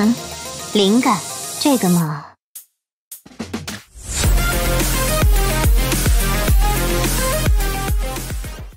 哼，灵感，这个嘛。